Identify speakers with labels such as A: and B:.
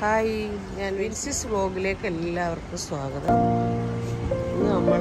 A: Hi ഞാൻ വിൻസിസ് വ്ലോഗിലേക്ക് എല്ലാവർക്കും സ്വാഗതം. ഇന്ന് നമ്മൾ